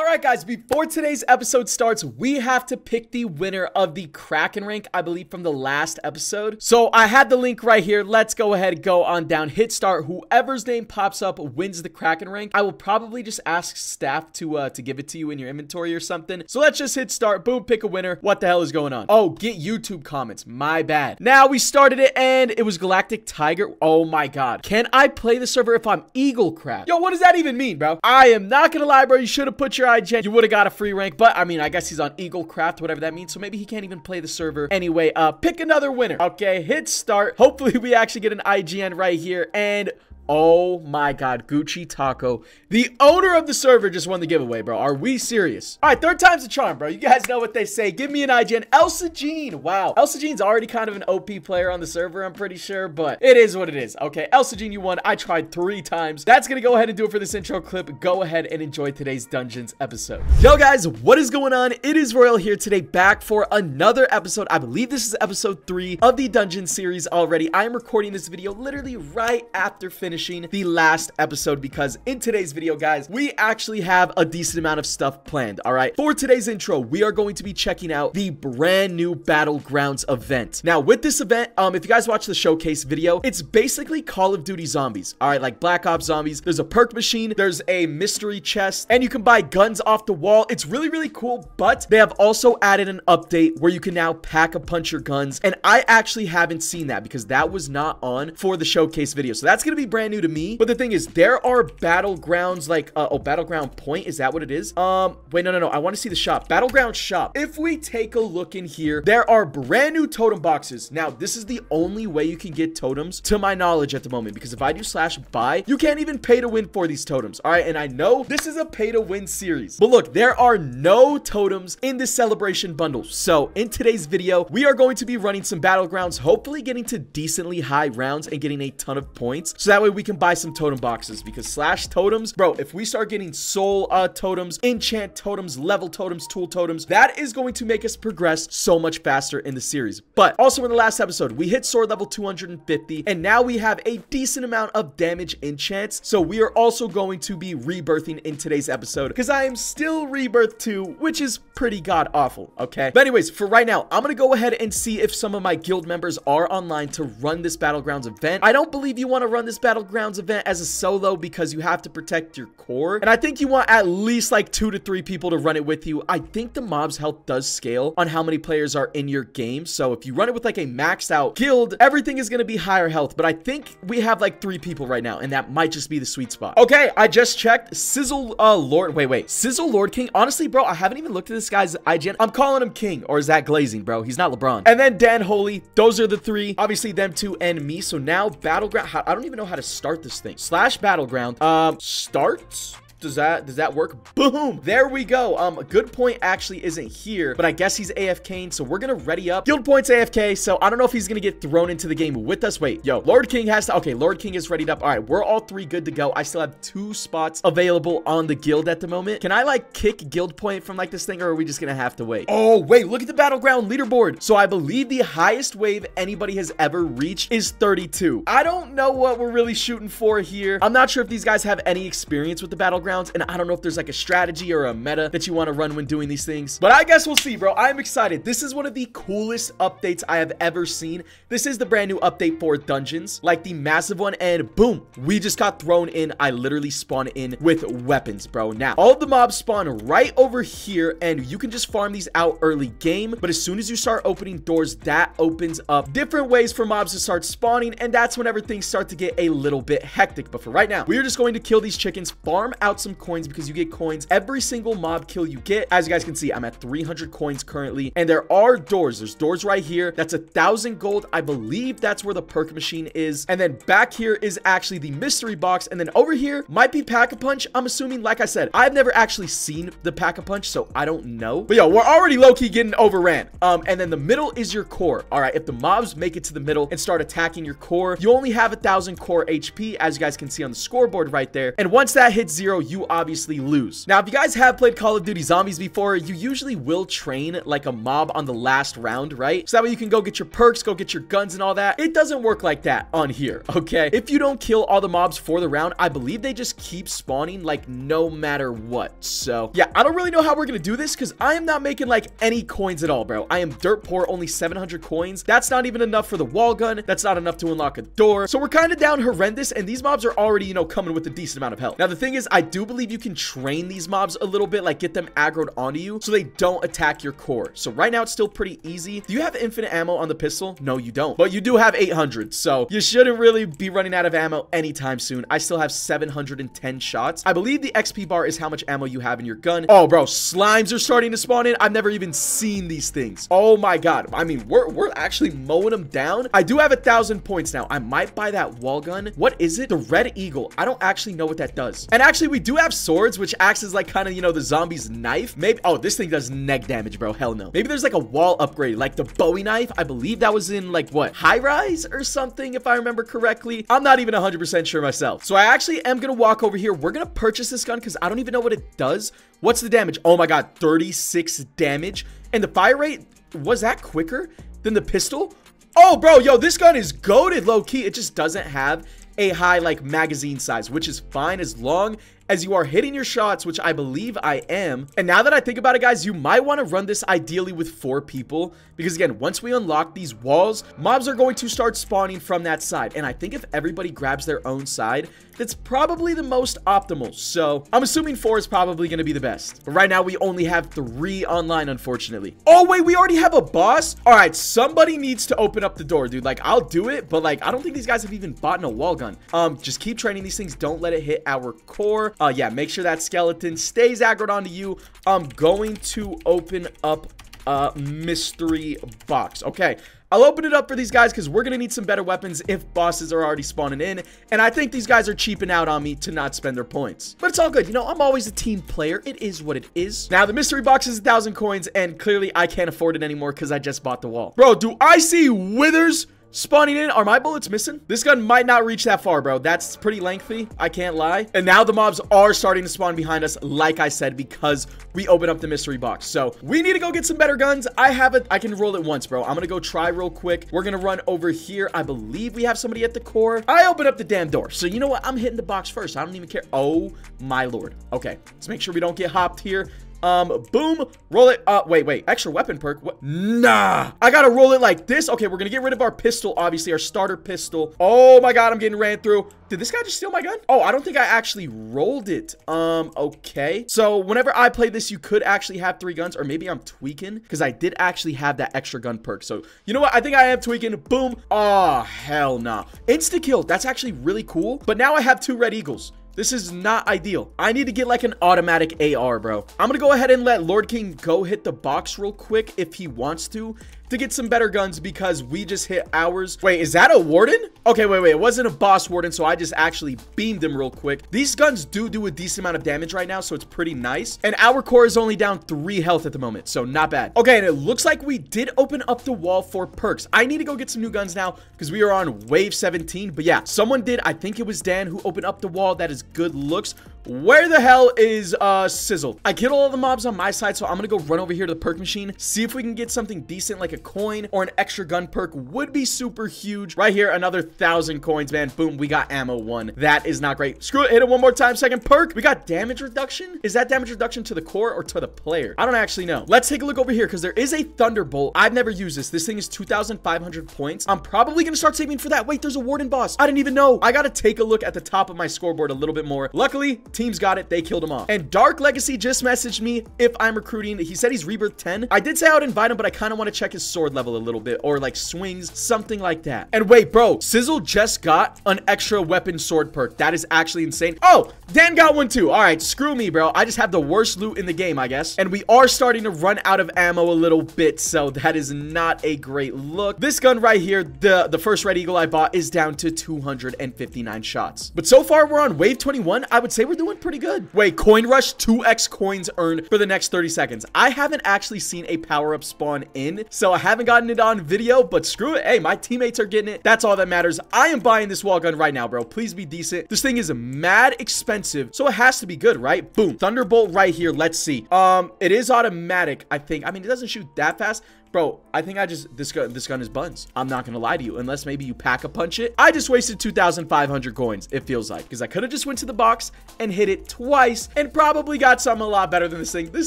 All right, guys, before today's episode starts, we have to pick the winner of the Kraken rank, I believe, from the last episode. So I had the link right here. Let's go ahead, and go on down, hit start. Whoever's name pops up wins the Kraken rank. I will probably just ask staff to uh, to give it to you in your inventory or something. So let's just hit start. Boom, pick a winner. What the hell is going on? Oh, get YouTube comments. My bad. Now we started it and it was Galactic Tiger. Oh my god. Can I play the server if I'm Eagle Crab? Yo, what does that even mean, bro? I am not gonna lie, bro. You should have put your You would have got a free rank, but I mean, I guess he's on Eagle Craft, whatever that means. So maybe he can't even play the server. Anyway, uh, pick another winner. Okay, hit start. Hopefully we actually get an IGN right here. And Oh my god, Gucci Taco. The owner of the server just won the giveaway, bro. Are we serious? All right, third time's a charm, bro. You guys know what they say. Give me an IGN. Elsa Jean. Wow. Elsa Jean's already kind of an OP player on the server, I'm pretty sure, but it is what it is. Okay, Elsa Jean, you won. I tried three times. That's gonna go ahead and do it for this intro clip. Go ahead and enjoy today's Dungeons episode. Yo, guys, what is going on? It is Royal here today, back for another episode. I believe this is episode three of the Dungeon series already. I am recording this video literally right after finishing finishing the last episode because in today's video, guys, we actually have a decent amount of stuff planned, all right? For today's intro, we are going to be checking out the brand new Battlegrounds event. Now, with this event, um, if you guys watch the showcase video, it's basically Call of Duty zombies, all right? Like Black Ops zombies. There's a perk machine, there's a mystery chest, and you can buy guns off the wall. It's really, really cool, but they have also added an update where you can now pack a punch your guns, and I actually haven't seen that because that was not on for the showcase video. So that's going to be brand new to me. But the thing is, there are battlegrounds like, uh, oh, battleground point. Is that what it is? Um, wait, no, no, no. I want to see the shop. Battleground shop. If we take a look in here, there are brand new totem boxes. Now, this is the only way you can get totems to my knowledge at the moment. Because if I do slash buy, you can't even pay to win for these totems. All right. And I know this is a pay to win series. But look, there are no totems in this celebration bundle. So in today's video, we are going to be running some battlegrounds, hopefully getting to decently high rounds and getting a ton of points. So that way we can can buy some totem boxes because slash totems, bro, if we start getting soul uh, totems, enchant totems, level totems, tool totems, that is going to make us progress so much faster in the series. But also in the last episode, we hit sword level 250 and now we have a decent amount of damage enchants. So we are also going to be rebirthing in today's episode because I am still rebirth 2, which is pretty god awful, okay? But anyways, for right now, I'm going to go ahead and see if some of my guild members are online to run this Battlegrounds event. I don't believe you want to run this Battlegrounds rounds event as a solo because you have to protect your core. And I think you want at least like two to three people to run it with you. I think the mob's health does scale on how many players are in your game. So if you run it with like a maxed out guild, everything is going to be higher health. But I think we have like three people right now, and that might just be the sweet spot. Okay, I just checked. Sizzle uh, Lord. Wait, wait. Sizzle Lord King. Honestly, bro, I haven't even looked at this guy's IGN. I'm calling him King, or is that Glazing, bro? He's not LeBron. And then Dan Holy. Those are the three. Obviously, them two and me. So now Battleground. I don't even know how to start this thing. Slash battleground. Um, starts does that does that work? Boom! There we go. Um, a good point actually isn't here, but I guess he's AFK, so we're gonna ready up. Guild points AFK, so I don't know if he's gonna get thrown into the game with us. Wait, yo, Lord King has to. Okay, Lord King is readied up. All right, we're all three good to go. I still have two spots available on the guild at the moment. Can I like kick guild point from like this thing, or are we just gonna have to wait? Oh wait, look at the battleground leaderboard. So I believe the highest wave anybody has ever reached is 32. I don't know what we're really shooting for here. I'm not sure if these guys have any experience with the battleground and I don't know if there's like a strategy or a meta that you want to run when doing these things. But I guess we'll see, bro. I'm excited. This is one of the coolest updates I have ever seen. This is the brand new update for dungeons, like the massive one, and boom, we just got thrown in. I literally spawn in with weapons, bro. Now, all the mobs spawn right over here, and you can just farm these out early game, but as soon as you start opening doors, that opens up different ways for mobs to start spawning, and that's whenever things start to get a little bit hectic. But for right now, we are just going to kill these chickens, farm out some coins because you get coins every single mob kill you get. As you guys can see, I'm at 300 coins currently, and there are doors. There's doors right here. That's a thousand gold. I believe that's where the perk machine is. And then back here is actually the mystery box. And then over here might be Pack-a-Punch. I'm assuming, like I said, I've never actually seen the Pack-a-Punch, so I don't know. But yo, we're already low-key getting overran. Um, and then the middle is your core. All right, if the mobs make it to the middle and start attacking your core, you only have a thousand core HP, as you guys can see on the scoreboard right there. And once that hits zero, you obviously lose. Now, if you guys have played Call of Duty Zombies before, you usually will train like a mob on the last round, right? So that way you can go get your perks, go get your guns and all that. It doesn't work like that on here, okay? If you don't kill all the mobs for the round, I believe they just keep spawning like no matter what. So yeah, I don't really know how we're gonna do this because I am not making like any coins at all, bro. I am dirt poor, only 700 coins. That's not even enough for the wall gun. That's not enough to unlock a door. So we're kind of down horrendous and these mobs are already, you know, coming with a decent amount of health. Now, the thing is, I do believe you can train these mobs a little bit, like get them aggroed onto you so they don't attack your core. So right now it's still pretty easy. Do you have infinite ammo on the pistol? No, you don't. But you do have 800. So you shouldn't really be running out of ammo anytime soon. I still have 710 shots. I believe the XP bar is how much ammo you have in your gun. Oh, bro, slimes are starting to spawn in. I've never even seen these things. Oh my God. I mean, we're, we're actually mowing them down. I do have a thousand points now. I might buy that wall gun. What is it? The Red Eagle. I don't actually know what that does. And actually, we do have swords, which acts as like kind of, you know, the zombie's knife. Maybe, oh, this thing does neck damage, bro. Hell no. Maybe there's like a wall upgrade, like the Bowie knife. I believe that was in like what, high rise or something, if I remember correctly. I'm not even 100% sure myself. So I actually am going to walk over here. We're going to purchase this gun because I don't even know what it does. What's the damage? Oh my God, 36 damage. And the fire rate, was that quicker than the pistol? Oh, bro, yo, this gun is goaded low key. It just doesn't have a high like magazine size, which is fine as long as you are hitting your shots, which I believe I am. And now that I think about it, guys, you might want to run this ideally with four people because again, once we unlock these walls, mobs are going to start spawning from that side. And I think if everybody grabs their own side, that's probably the most optimal. So I'm assuming four is probably going to be the best. But right now we only have three online, unfortunately. Oh, wait, we already have a boss? All right, somebody needs to open up the door, dude. Like, I'll do it, but like, I don't think these guys have even bought a wall gun. Um, Just keep training these things. Don't let it hit our core. Uh, yeah, make sure that skeleton stays aggroed onto you. I'm going to open up a mystery box. Okay. I'll open it up for these guys because we're going to need some better weapons if bosses are already spawning in. And I think these guys are cheaping out on me to not spend their points. But it's all good. You know, I'm always a team player. It is what it is. Now, the mystery box is a thousand coins. And clearly, I can't afford it anymore because I just bought the wall. Bro, do I see withers? Spawning in. Are my bullets missing? This gun might not reach that far, bro. That's pretty lengthy. I can't lie. And now the mobs are starting to spawn behind us, like I said, because we open up the mystery box. So we need to go get some better guns. I have it. I can roll it once, bro. I'm going to go try real quick. We're going to run over here. I believe we have somebody at the core. I open up the damn door. So you know what? I'm hitting the box first. I don't even care. Oh, my lord. Okay. Let's make sure we don't get hopped here. Um, boom, roll it. Uh, wait, wait, extra weapon perk. What? Nah, I gotta roll it like this. Okay, we're gonna get rid of our pistol, obviously, our starter pistol. Oh my God, I'm getting ran through. Did this guy just steal my gun? Oh, I don't think I actually rolled it. Um, okay. So whenever I play this, you could actually have three guns, or maybe I'm tweaking because I did actually have that extra gun perk. So you know what? I think I am tweaking. Boom. Oh, hell nah. Insta kill. That's actually really cool. But now I have two red eagles. This is not ideal. I need to get like an automatic AR, bro. I'm gonna go ahead and let Lord King go hit the box real quick if he wants to to get some better guns because we just hit ours. Wait, is that a warden? Okay, wait, wait. It wasn't a boss warden, so I just actually beamed him real quick. These guns do do a decent amount of damage right now, so it's pretty nice. And our core is only down three health at the moment, so not bad. Okay, and it looks like we did open up the wall for perks. I need to go get some new guns now because we are on wave 17. But yeah, someone did. I think it was Dan who opened up the wall. That is good looks. Where the hell is uh Sizzle? I killed all the mobs on my side, so I'm gonna go run over here to the perk machine, see if we can get something decent like a coin or an extra gun perk would be super huge. Right here, another thousand coins, man. Boom, we got ammo one. That is not great. Screw it, hit it one more time. Second perk. We got damage reduction. Is that damage reduction to the core or to the player? I don't actually know. Let's take a look over here because there is a Thunderbolt. I've never used this. This thing is 2,500 points. I'm probably gonna start saving for that. Wait, there's a Warden boss. I didn't even know. I gotta take a look at the top of my scoreboard a little bit more. Luckily, teams got it. They killed him off. And Dark Legacy just messaged me if I'm recruiting. He said he's Rebirth 10. I did say I would invite him, but I kind of want to check his sword level a little bit or like swings, something like that. And wait, bro, Sizzle just got an extra weapon sword perk. That is actually insane. Oh, Dan got one too. All right, screw me, bro. I just have the worst loot in the game, I guess. And we are starting to run out of ammo a little bit, so that is not a great look. This gun right here, the, the first Red Eagle I bought is down to 259 shots. But so far, we're on wave 21. I would say we're doing pretty good. Wait, coin rush, 2x coins earned for the next 30 seconds. I haven't actually seen a power-up spawn in, so I haven't gotten it on video, but screw it. Hey, my teammates are getting it. That's all that matters. I am buying this wall gun right now, bro. Please be decent. This thing is mad expensive, so it has to be good, right? Boom. Thunderbolt right here. Let's see. Um, it is automatic, I think. I mean, it doesn't shoot that fast, Bro, I think I just, this gun, this gun is buns. I'm not gonna lie to you, unless maybe you pack a punch it. I just wasted 2,500 coins, it feels like, because I could have just went to the box and hit it twice and probably got something a lot better than this thing. This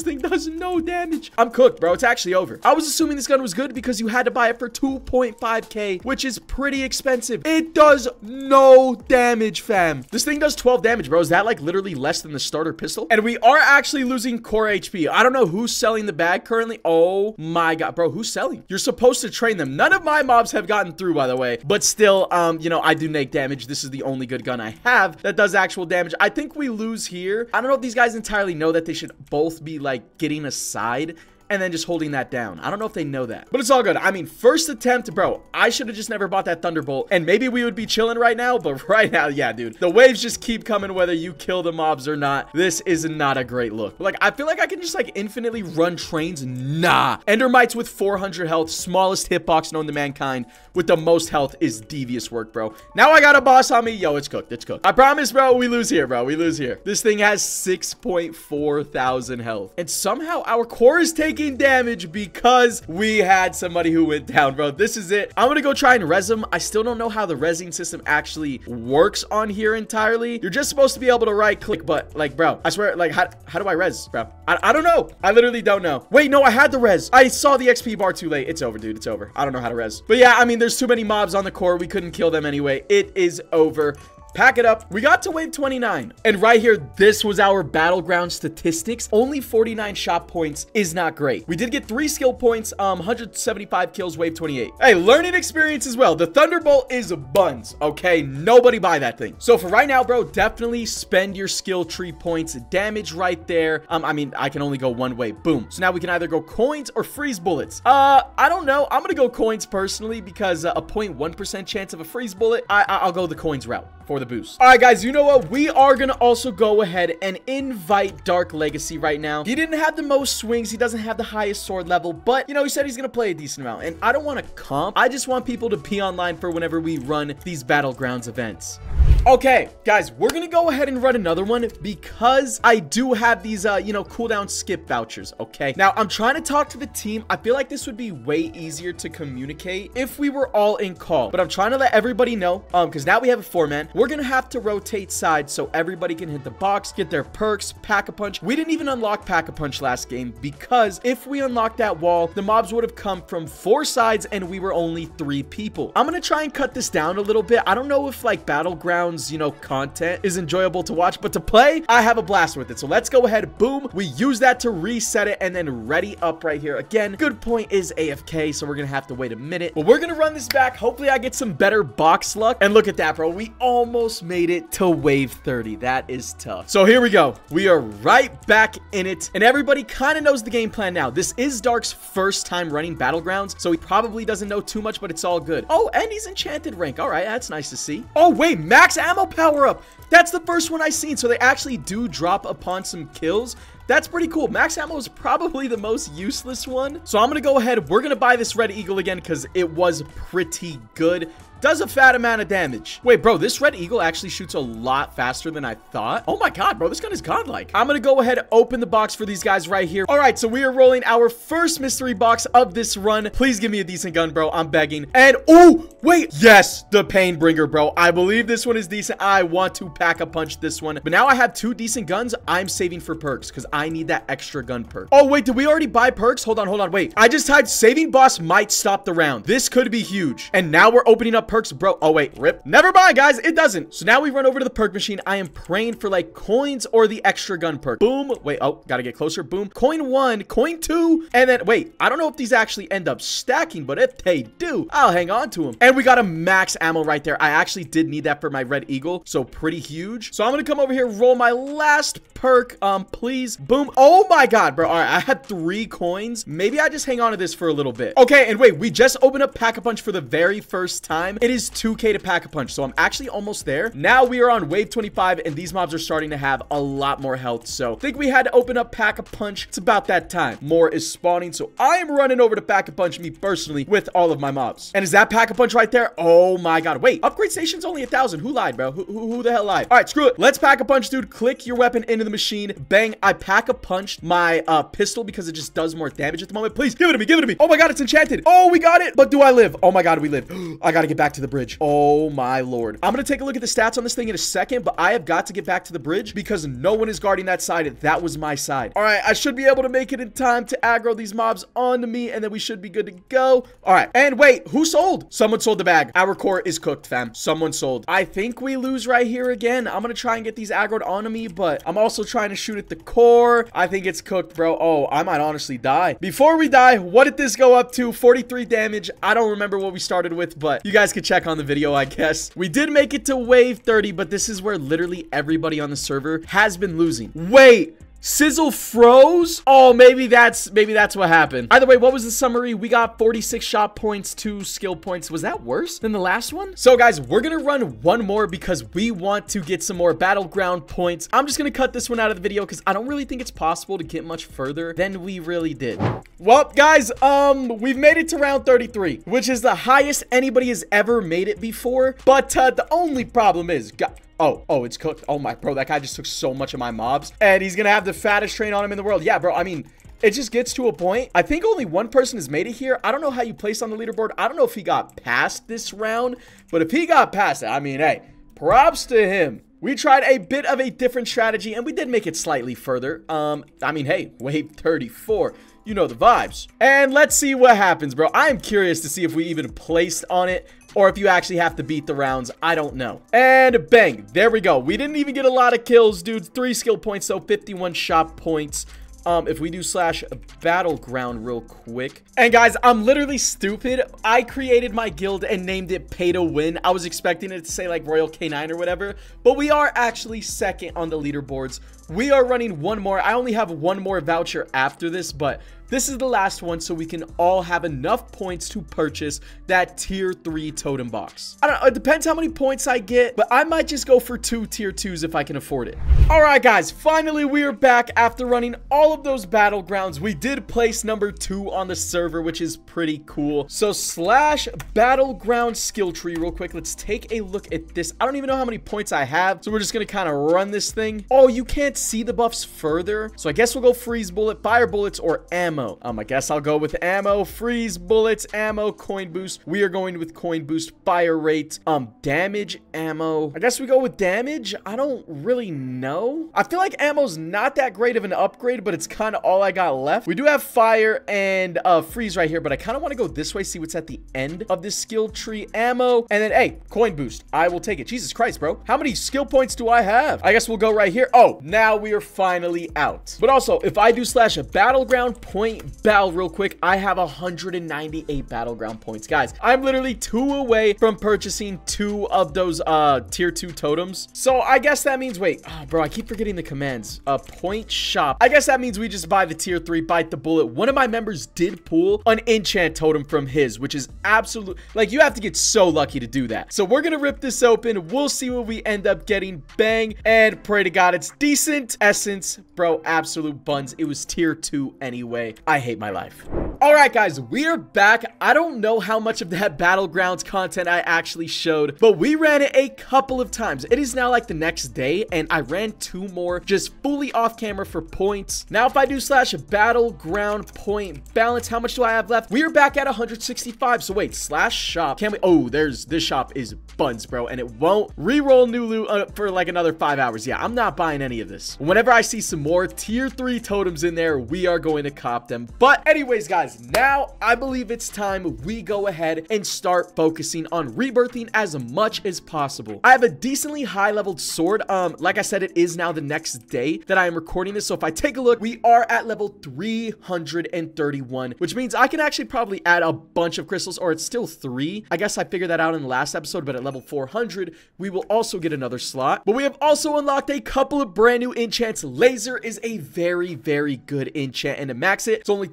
thing does no damage. I'm cooked, bro. It's actually over. I was assuming this gun was good because you had to buy it for 2.5k, which is pretty expensive. It does no damage, fam. This thing does 12 damage, bro. Is that like literally less than the starter pistol? And we are actually losing core HP. I don't know who's selling the bag currently. Oh my god, bro who's selling? You're supposed to train them. None of my mobs have gotten through, by the way. But still, um, you know, I do make damage. This is the only good gun I have that does actual damage. I think we lose here. I don't know if these guys entirely know that they should both be, like, getting aside and then just holding that down. I don't know if they know that, but it's all good. I mean, first attempt, bro, I should have just never bought that Thunderbolt and maybe we would be chilling right now, but right now, yeah, dude, the waves just keep coming whether you kill the mobs or not. This is not a great look. Like, I feel like I can just like infinitely run trains. Nah. Endermites with 400 health, smallest hitbox known to mankind with the most health is devious work, bro. Now I got a boss on me. Yo, it's cooked. It's cooked. I promise, bro, we lose here, bro. We lose here. This thing has 6.4 thousand health. And somehow our core is taking taking damage because we had somebody who went down, bro. This is it. I'm gonna go try and res him. I still don't know how the resing system actually works on here entirely. You're just supposed to be able to right click, but like, bro, I swear, like, how, how do I res, bro? I, I don't know. I literally don't know. Wait, no, I had the res. I saw the XP bar too late. It's over, dude. It's over. I don't know how to res. But yeah, I mean, there's too many mobs on the core. We couldn't kill them anyway. It is over. Pack it up. We got to wave 29. And right here, this was our battleground statistics. Only 49 shot points is not great. We did get three skill points, um, 175 kills, wave 28. Hey, learning experience as well. The Thunderbolt is a buns, okay? Nobody buy that thing. So for right now, bro, definitely spend your skill tree points. Damage right there. Um, I mean, I can only go one way. Boom. So now we can either go coins or freeze bullets. Uh, I don't know. I'm gonna go coins personally because uh, a 0.1% chance of a freeze bullet. I I'll go the coins route for the boost. All right, guys, you know what? We are going to also go ahead and invite Dark Legacy right now. He didn't have the most swings. He doesn't have the highest sword level, but, you know, he said he's going to play a decent amount. And I don't want to comp. I just want people to be online for whenever we run these Battlegrounds events. Okay, guys, we're gonna go ahead and run another one because I do have these, uh, you know, cooldown skip vouchers, okay? Now, I'm trying to talk to the team. I feel like this would be way easier to communicate if we were all in call, but I'm trying to let everybody know, um, because now we have a four-man. We're gonna have to rotate sides so everybody can hit the box, get their perks, pack-a-punch. We didn't even unlock pack-a-punch last game because if we unlocked that wall, the mobs would have come from four sides and we were only three people. I'm gonna try and cut this down a little bit. I don't know if, like, Battlegrounds, you know, content is enjoyable to watch, but to play, I have a blast with it. So let's go ahead, boom. We use that to reset it and then ready up right here. Again, good point is AFK, so we're gonna have to wait a minute. But we're gonna run this back. Hopefully I get some better box luck. And look at that, bro. We almost made it to wave 30. That is tough. So here we go. We are right back in it. And everybody kind of knows the game plan now. This is Dark's first time running Battlegrounds, so he probably doesn't know too much, but it's all good. Oh, and he's enchanted rank. All right, that's nice to see. Oh, wait, max ammo power up. That's the first one I seen. So they actually do drop upon some kills. That's pretty cool. Max ammo is probably the most useless one. So I'm going to go ahead. We're going to buy this Red Eagle again because it was pretty good does a fat amount of damage. Wait, bro, this Red Eagle actually shoots a lot faster than I thought. Oh my god, bro, this gun is godlike. I'm gonna go ahead and open the box for these guys right here. All right, so we are rolling our first mystery box of this run. Please give me a decent gun, bro. I'm begging. And, oh, wait. Yes, the Painbringer, bro. I believe this one is decent. I want to pack a punch this one. But now I have two decent guns. I'm saving for perks because I need that extra gun perk. Oh, wait, did we already buy perks? Hold on, hold on, wait. I just typed saving boss might stop the round. This could be huge. And now we're opening up perks, bro. Oh, wait, rip. Never mind, guys. It doesn't. So now we run over to the perk machine. I am praying for like coins or the extra gun perk. Boom. Wait, oh, gotta get closer. Boom. Coin one, coin two, and then wait, I don't know if these actually end up stacking, but if they do, I'll hang on to them. And we got a max ammo right there. I actually did need that for my red eagle, so pretty huge. So I'm gonna come over here, roll my last perk. Um, please. Boom. Oh my god, bro. All right, I had three coins. Maybe I just hang on to this for a little bit. Okay, and wait, we just opened up Pack-a-Punch for the very first time. Time, it is 2k to pack a punch. So I'm actually almost there. Now we are on wave 25 and these mobs are starting to have a lot more health. So I think we had to open up pack a punch. It's about that time. More is spawning. So I am running over to pack a punch me personally with all of my mobs. And is that pack a punch right there? Oh my God. Wait, upgrade station's only a thousand. Who lied, bro? Who, who, who the hell lied? All right, screw it. Let's pack a punch, dude. Click your weapon into the machine. Bang. I pack a punch my uh, pistol because it just does more damage at the moment. Please give it to me. Give it to me. Oh my God, it's enchanted. Oh, we got it. But do I live? Oh my God, we live. I got to get back to the bridge. Oh my Lord. I'm going to take a look at the stats on this thing in a second, but I have got to get back to the bridge because no one is guarding that side. That was my side. All right, I should be able to make it in time to aggro these mobs onto me, and then we should be good to go. All right, and wait, who sold? Someone sold the bag. Our core is cooked, fam. Someone sold. I think we lose right here again. I'm going to try and get these aggroed onto me, but I'm also trying to shoot at the core. I think it's cooked, bro. Oh, I might honestly die. Before we die, what did this go up to? 43 damage. I don't remember what we started with, but you guys could check on the video, I guess. We did make it to wave 30, but this is where literally everybody on the server has been losing. Wait, Sizzle froze? Oh, maybe that's maybe that's what happened. Either way, what was the summary? We got 46 shot points, two skill points. Was that worse than the last one? So guys, we're gonna run one more because we want to get some more battleground points. I'm just gonna cut this one out of the video because I don't really think it's possible to get much further than we really did. Well, guys, um, we've made it to round 33, which is the highest anybody has ever made it before. But uh, the only problem is, Oh, oh, it's cooked. Oh my, bro, that guy just took so much of my mobs. And he's gonna have the fattest train on him in the world. Yeah, bro, I mean, it just gets to a point. I think only one person has made it here. I don't know how you place on the leaderboard. I don't know if he got past this round, but if he got past it, I mean, hey, props to him. We tried a bit of a different strategy, and we did make it slightly further. Um, I mean, hey, wave 34. You know the vibes. And let's see what happens, bro. I am curious to see if we even placed on it or if you actually have to beat the rounds. I don't know. And bang, there we go. We didn't even get a lot of kills, dude. Three skill points, so 51 shot points. Um, if we do slash battleground real quick. And guys, I'm literally stupid. I created my guild and named it pay to win. I was expecting it to say like Royal K9 or whatever, but we are actually second on the leaderboards. We are running one more. I only have one more voucher after this, but this is the last one so we can all have enough points to purchase that tier 3 totem box. I don't know, it depends how many points I get, but I might just go for two tier 2s if I can afford it. Alright guys, finally we are back after running all of those battlegrounds. We did place number 2 on the server, which is pretty cool. So slash battleground skill tree real quick. Let's take a look at this. I don't even know how many points I have, so we're just to kind of run this thing. Oh, you can't see the buffs further, so I guess we'll go freeze bullet, fire bullets, or ammo ammo. Um, I guess I'll go with ammo, freeze, bullets, ammo, coin boost. We are going with coin boost, fire rate, um, damage, ammo. I guess we go with damage. I don't really know. I feel like ammo's not that great of an upgrade, but it's kind of all I got left. We do have fire and uh, freeze right here, but I kind of want to go this way, see what's at the end of this skill tree. Ammo, and then, hey, coin boost. I will take it. Jesus Christ, bro. How many skill points do I have? I guess we'll go right here. Oh, now we are finally out. But also, if I do slash a battleground point point real quick. I have 198 battleground points. Guys, I'm literally two away from purchasing two of those uh tier two totems. So I guess that means, wait, oh, bro, I keep forgetting the commands. A uh, point shop. I guess that means we just buy the tier three, bite the bullet. One of my members did pull an enchant totem from his, which is absolute, like you have to get so lucky to do that. So we're going to rip this open. We'll see what we end up getting. Bang. And pray to God it's decent. Essence, bro, absolute buns. It was tier two anyway. I hate my life. All right, guys, we are back. I don't know how much of that Battlegrounds content I actually showed, but we ran it a couple of times. It is now like the next day, and I ran two more just fully off camera for points. Now, if I do slash Battleground point balance, how much do I have left? We are back at 165. So wait, slash shop. Can we? Oh, there's this shop is buns, bro, and it won't re-roll new loot uh, for like another five hours. Yeah, I'm not buying any of this. Whenever I see some more tier three totems in there, we are going to cop them. But anyways, guys, now I believe it's time we go ahead and start focusing on rebirthing as much as possible. I have a decently high leveled sword. Um, like I said, it is now the next day that I am recording this. So if I take a look, we are at level 331, which means I can actually probably add a bunch of crystals or it's still three. I guess I figured that out in the last episode, but at level 400, we will also get another slot. But we have also unlocked a couple of brand new enchants. Laser is a very, very good enchant and to max it, it's only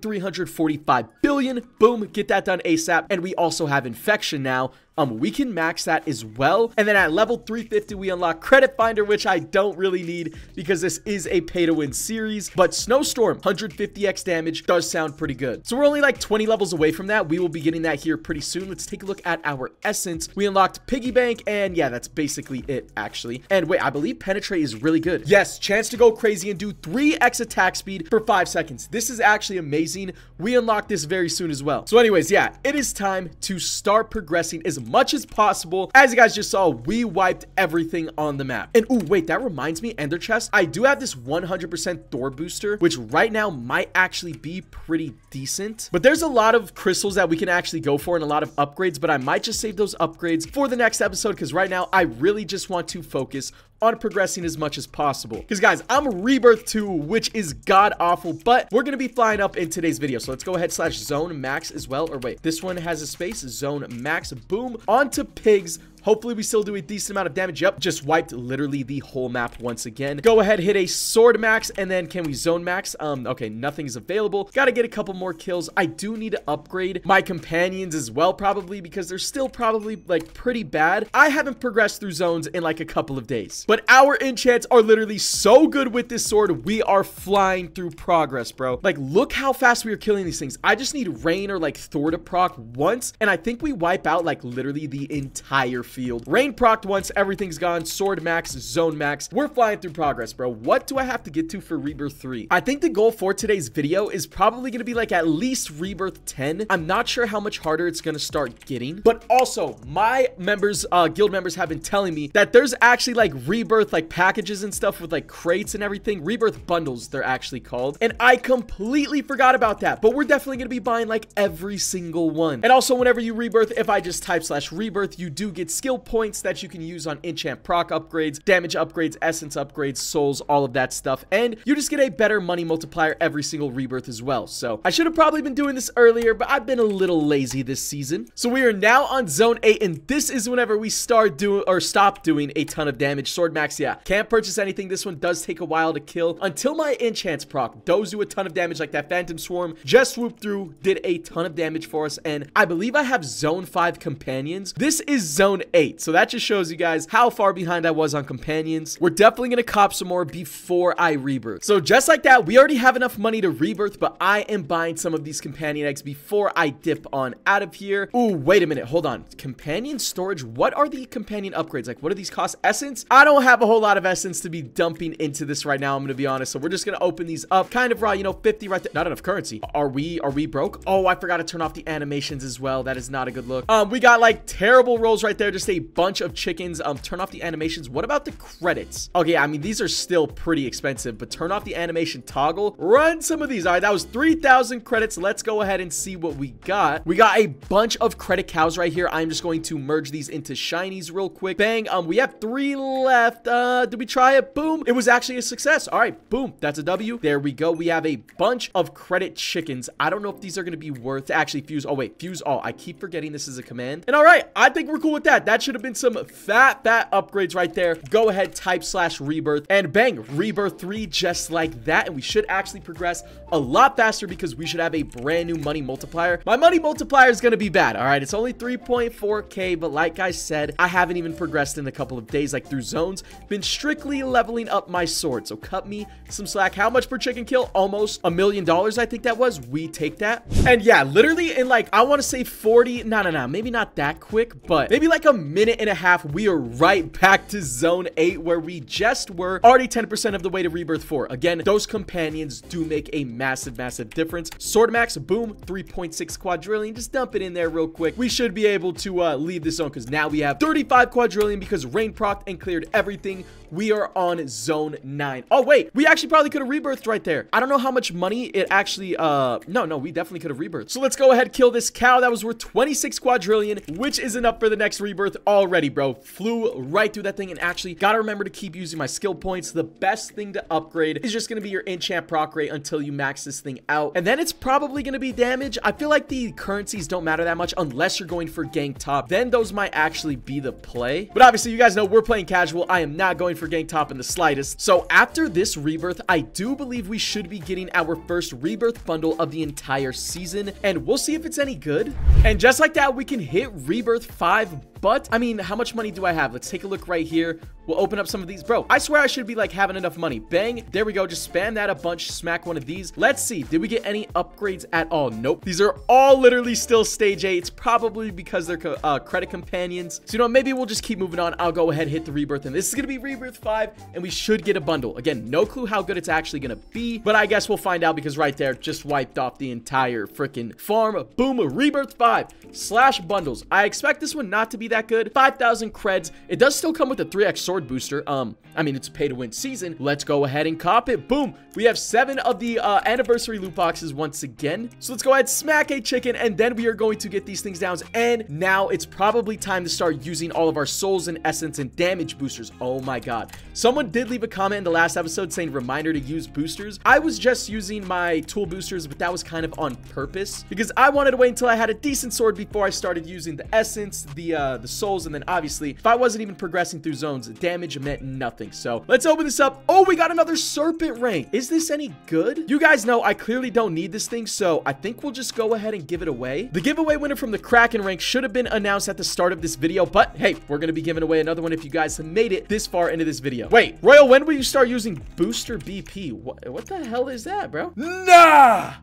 345 billion. Boom, get that done ASAP. And we also have infection now um, we can max that as well. And then at level 350, we unlock Credit Finder, which I don't really need because this is a pay-to-win series. But Snowstorm, 150x damage, does sound pretty good. So we're only like 20 levels away from that. We will be getting that here pretty soon. Let's take a look at our essence. We unlocked Piggy Bank, and yeah, that's basically it, actually. And wait, I believe Penetrate is really good. Yes, chance to go crazy and do 3x attack speed for 5 seconds. This is actually amazing. We unlock this very soon as well. So anyways, yeah, it is time to start progressing as much as possible. As you guys just saw, we wiped everything on the map. And oh, wait, that reminds me, Ender Chest, I do have this 100% Thor booster, which right now might actually be pretty decent. But there's a lot of crystals that we can actually go for and a lot of upgrades, but I might just save those upgrades for the next episode because right now I really just want to focus on progressing as much as possible. Because guys, I'm Rebirth 2, which is god awful, but we're going to be flying up in today's video. So let's go ahead slash zone max as well. Or wait, this one has a space, zone max, boom, onto pigs. Hopefully we still do a decent amount of damage. Yep, just wiped literally the whole map once again. Go ahead, hit a sword max, and then can we zone max? Um, okay, nothing is available. Gotta get a couple more kills. I do need to upgrade my companions as well, probably, because they're still probably, like, pretty bad. I haven't progressed through zones in, like, a couple of days. But our enchants are literally so good with this sword. We are flying through progress, bro. Like, look how fast we are killing these things. I just need Rain or, like, Thor to proc once, and I think we wipe out, like, literally the entire field. Rain proc once, everything's gone. Sword max, zone max. We're flying through progress, bro. What do I have to get to for Rebirth 3? I think the goal for today's video is probably going to be like at least Rebirth 10. I'm not sure how much harder it's going to start getting. But also, my members, uh, guild members have been telling me that there's actually like Rebirth like packages and stuff with like crates and everything. Rebirth bundles, they're actually called. And I completely forgot about that. But we're definitely going to be buying like every single one. And also, whenever you Rebirth, if I just type slash Rebirth, you do get skill points that you can use on enchant proc upgrades, damage upgrades, essence upgrades, souls, all of that stuff. And you just get a better money multiplier every single rebirth as well. So I should have probably been doing this earlier, but I've been a little lazy this season. So we are now on zone 8, and this is whenever we start doing or stop doing a ton of damage. Sword max, yeah. Can't purchase anything. This one does take a while to kill until my enchants proc. does do a ton of damage like that Phantom Swarm just swooped through, did a ton of damage for us. And I believe I have zone 5 companions. This is zone 8. So that just shows you guys how far behind I was on companions. We're definitely going to cop some more before I rebirth. So just like that, we already have enough money to rebirth, but I am buying some of these companion eggs before I dip on out of here. Ooh, wait a minute. Hold on. Companion storage. What are the companion upgrades? Like, what do these cost? Essence? I don't have a whole lot of essence to be dumping into this right now. I'm going to be honest. So we're just going to open these up kind of raw, you know, 50 right there. Not enough currency. Are we, are we broke? Oh, I forgot to turn off the animations as well. That is not a good look. Um, we got like terrible rolls right there. Just a bunch of chickens. Um, turn off the animations. What about the credits? Okay, I mean, these are still pretty expensive, but turn off the animation toggle. Run some of these. All right, that was 3,000 credits. Let's go ahead and see what we got. We got a bunch of credit cows right here. I'm just going to merge these into shinies real quick. Bang. Um, we have three left. Uh, did we try it? Boom. It was actually a success. All right, boom. That's a W. There we go. We have a bunch of credit chickens. I don't know if these are going to be worth actually fuse. Oh, wait, fuse all. I keep forgetting this is a command. And all right, I think we're cool with that. That should have been some fat, fat upgrades right there. Go ahead, type slash rebirth and bang, rebirth three just like that. And we should actually progress a lot faster because we should have a brand new money multiplier. My money multiplier is going to be bad. All right, it's only 3.4k, but like I said, I haven't even progressed in a couple of days, like through zones. Been strictly leveling up my sword. So cut me some slack. How much per chicken kill? Almost a million dollars, I think that was. We take that. And yeah, literally in like, I want to say 40, no, no, no, maybe not that quick, but maybe like a minute and a half, we are right back to zone 8 where we just were already 10% of the way to rebirth 4. Again, those companions do make a massive, massive difference. Sword max, boom, 3.6 quadrillion. Just dump it in there real quick. We should be able to uh, leave this zone because now we have 35 quadrillion because rain proc and cleared everything. We are on zone 9. Oh, wait, we actually probably could have rebirthed right there. I don't know how much money it actually, uh, no, no, we definitely could have rebirthed. So let's go ahead, kill this cow that was worth 26 quadrillion, which is enough for the next rebirth rebirth already, bro. Flew right through that thing and actually gotta remember to keep using my skill points. The best thing to upgrade is just gonna be your enchant proc rate until you max this thing out. And then it's probably gonna be damage. I feel like the currencies don't matter that much unless you're going for gank top. Then those might actually be the play. But obviously, you guys know we're playing casual. I am not going for gank top in the slightest. So after this rebirth, I do believe we should be getting our first rebirth bundle of the entire season. And we'll see if it's any good. And just like that, we can hit rebirth 5 but, I mean, how much money do I have? Let's take a look right here. We'll open up some of these. Bro, I swear I should be, like, having enough money. Bang. There we go. Just spam that a bunch. Smack one of these. Let's see. Did we get any upgrades at all? Nope. These are all literally still stage 8. It's probably because they're uh, credit companions. So, you know, maybe we'll just keep moving on. I'll go ahead hit the rebirth. And this is going to be rebirth 5. And we should get a bundle. Again, no clue how good it's actually going to be. But I guess we'll find out because right there just wiped off the entire freaking farm. Boom. Rebirth 5 slash bundles. I expect this one not to be that good. 5,000 creds. It does still come with a 3x sword booster. Um, I mean, it's a pay to win season. Let's go ahead and cop it. Boom. We have seven of the uh, anniversary loot boxes once again. So let's go ahead, and smack a chicken, and then we are going to get these things down. And now it's probably time to start using all of our souls and essence and damage boosters. Oh my god. Someone did leave a comment in the last episode saying reminder to use boosters. I was just using my tool boosters, but that was kind of on purpose because I wanted to wait until I had a decent sword before I started using the essence, the uh, the souls, and then obviously, if I wasn't even progressing through zones, the damage meant nothing. So let's open this up. Oh, we got another serpent rank. Is this any good? You guys know I clearly don't need this thing, so I think we'll just go ahead and give it away. The giveaway winner from the Kraken rank should have been announced at the start of this video, but hey, we're going to be giving away another one if you guys have made it this far into this video. Wait, Royal, when will you start using booster BP? What, what the hell is that, bro? Nah!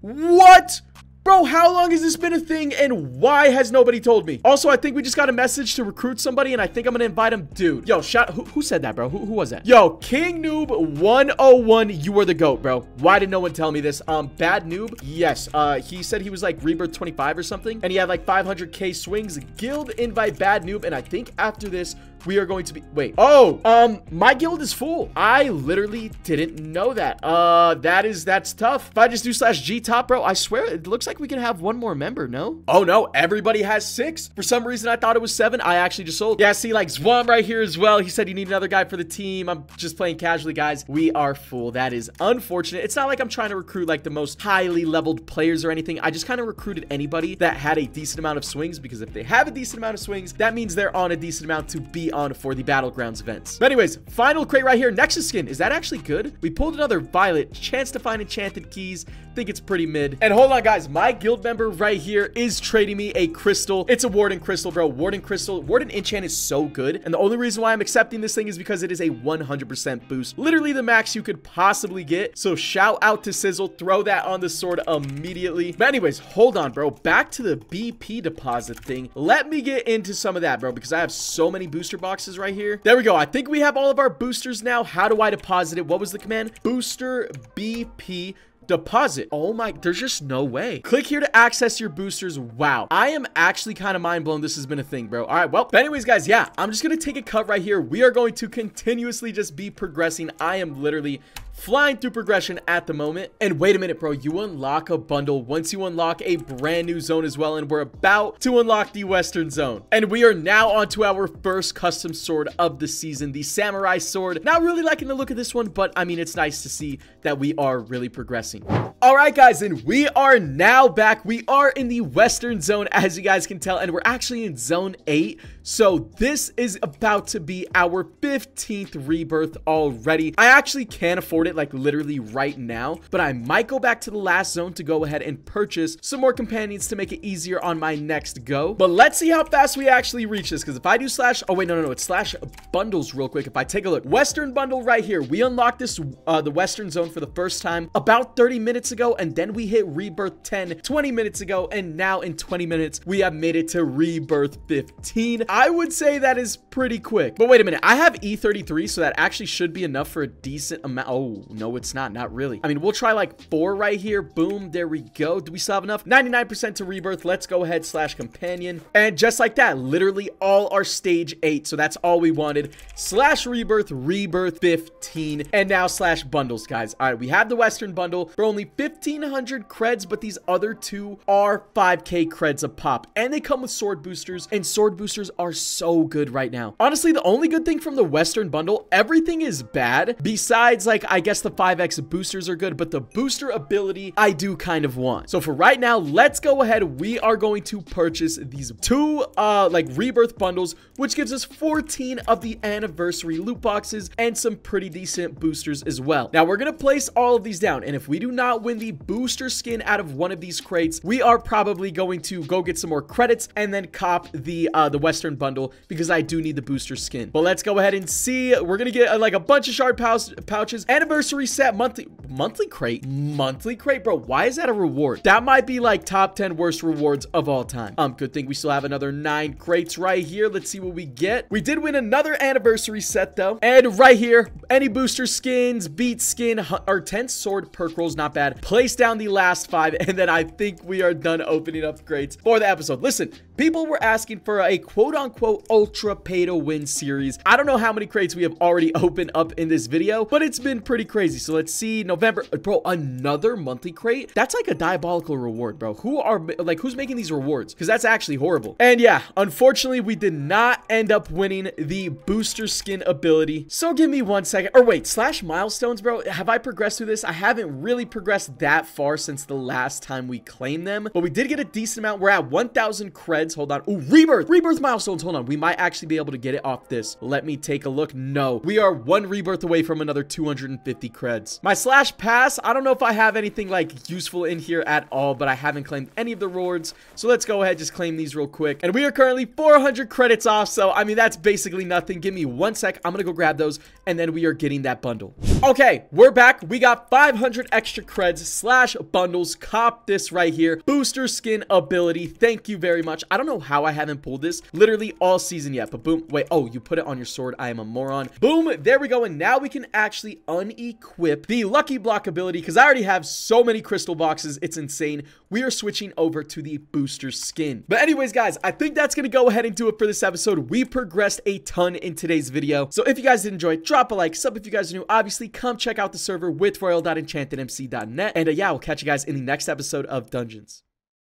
What? Bro, how long has this been a thing and why has nobody told me? Also, I think we just got a message to recruit somebody and I think I'm gonna invite him. Dude, yo, shot, who, who said that, bro? Who, who was that? Yo, King Noob 101, you are the GOAT, bro. Why did no one tell me this? Um, Bad Noob, yes. Uh, he said he was like Rebirth 25 or something and he had like 500k swings. Guild invite Bad Noob and I think after this, we are going to be wait oh um my guild is full i literally didn't know that uh that is that's tough if i just do slash g top bro i swear it looks like we can have one more member no oh no everybody has six for some reason i thought it was seven i actually just sold yeah see like zwam right here as well he said you need another guy for the team i'm just playing casually guys we are full that is unfortunate it's not like i'm trying to recruit like the most highly leveled players or anything i just kind of recruited anybody that had a decent amount of swings because if they have a decent amount of swings that means they're on a decent amount to be on for the Battlegrounds events. But anyways, final crate right here. Nexus skin. Is that actually good? We pulled another Violet. Chance to find enchanted keys. Think it's pretty mid. And hold on, guys. My guild member right here is trading me a crystal. It's a Warden crystal, bro. Warden crystal. Warden enchant is so good. And the only reason why I'm accepting this thing is because it is a 100% boost. Literally the max you could possibly get. So shout out to Sizzle. Throw that on the sword immediately. But anyways, hold on, bro. Back to the BP deposit thing. Let me get into some of that, bro, because I have so many booster boxes right here. There we go. I think we have all of our boosters now. How do I deposit it? What was the command? Booster BP deposit. Oh my, there's just no way. Click here to access your boosters. Wow. I am actually kind of mind blown this has been a thing, bro. All right, well, but anyways, guys, yeah, I'm just going to take a cut right here. We are going to continuously just be progressing. I am literally flying through progression at the moment. And wait a minute, bro. You unlock a bundle once you unlock a brand new zone as well. And we're about to unlock the Western Zone. And we are now onto our first custom sword of the season, the Samurai Sword. Not really liking the look of this one, but I mean, it's nice to see that we are really progressing. All right, guys, and we are now back. We are in the Western Zone, as you guys can tell, and we're actually in Zone 8. So this is about to be our 15th rebirth already. I actually can't afford it like literally right now, but I might go back to the last zone to go ahead and purchase some more companions to make it easier on my next go. But let's see how fast we actually reach this because if I do slash, oh wait, no, no, no, it's slash bundles real quick. If I take a look, Western bundle right here, we unlocked this, uh, the Western zone for the first time about 30 minutes ago, and then we hit rebirth 10 20 minutes ago, and now in 20 minutes, we have made it to rebirth 15. I would say that is pretty quick. But wait a minute. I have E33, so that actually should be enough for a decent amount. Oh, no, it's not. Not really. I mean, we'll try like four right here. Boom. There we go. Do we still have enough? 99% to rebirth. Let's go ahead slash companion. And just like that, literally all our stage eight. So that's all we wanted. Slash rebirth, rebirth 15. And now slash bundles, guys. All right, we have the Western bundle for only 1,500 creds, but these other two are 5k creds a pop. And they come with sword boosters, and sword boosters are are so good right now. Honestly, the only good thing from the Western bundle, everything is bad. Besides, like, I guess the 5x boosters are good, but the booster ability, I do kind of want. So for right now, let's go ahead. We are going to purchase these two, uh, like, rebirth bundles, which gives us 14 of the anniversary loot boxes and some pretty decent boosters as well. Now, we're going to place all of these down, and if we do not win the booster skin out of one of these crates, we are probably going to go get some more credits and then cop the uh, the Western bundle because I do need the booster skin. But let's go ahead and see. We're going to get uh, like a bunch of shard pouches, anniversary set, monthly monthly crate, monthly crate, bro. Why is that a reward? That might be like top 10 worst rewards of all time. Um, good thing we still have another nine crates right here. Let's see what we get. We did win another anniversary set though. And right here, any booster skins, beat skin, or 10 sword perk rolls, not bad. Place down the last five, and then I think we are done opening up crates for the episode. Listen, people were asking for a quote unquote ultra pay to win series. I don't know how many crates we have already opened up in this video, but it's been pretty crazy. So let's see, November, uh, bro, another monthly crate. That's like a diabolical reward, bro. Who are, like, who's making these rewards? Because that's actually horrible. And yeah, unfortunately, we did not end up winning the booster skin ability. So give me one second. Or wait, slash milestones, bro. Have I progressed through this? I haven't really progressed that far since the last time we claimed them, but we did get a decent amount. We're at 1,000 Hold on. Oh, rebirth. Rebirth milestones. Hold on. We might actually be able to get it off this. Let me take a look. No, we are one rebirth away from another 250 creds. My slash pass, I don't know if I have anything like useful in here at all, but I haven't claimed any of the rewards. So let's go ahead, just claim these real quick. And we are currently 400 credits off. So, I mean, that's basically nothing. Give me one sec. I'm going to go grab those and then we are getting that bundle. Okay, we're back. We got 500 extra creds slash bundles. Cop this right here. Booster skin ability. Thank you very much. I don't know how I haven't pulled this literally all season yet, but boom. Wait, oh, you put it on your sword. I am a moron. Boom. There we go. And now we can actually unequip the lucky block ability because I already have so many crystal boxes. It's insane. We are switching over to the booster skin. But anyways, guys, I think that's going to go ahead and do it for this episode. We progressed a ton in today's video. So if you guys did enjoy, drop a like, sub if you guys are new. Obviously, come check out the server with royal.enchantedmc.net. And uh, yeah, we'll catch you guys in the next episode of Dungeons.